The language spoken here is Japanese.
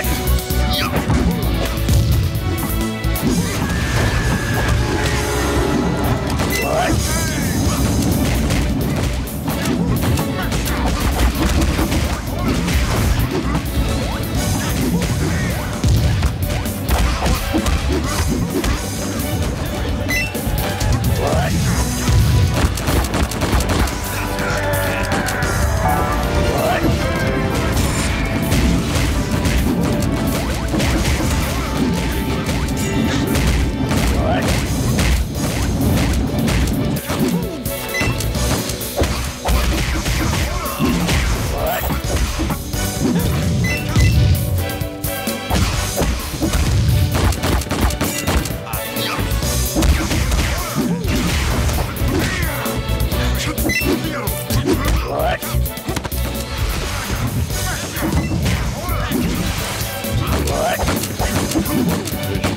い。よっ Thank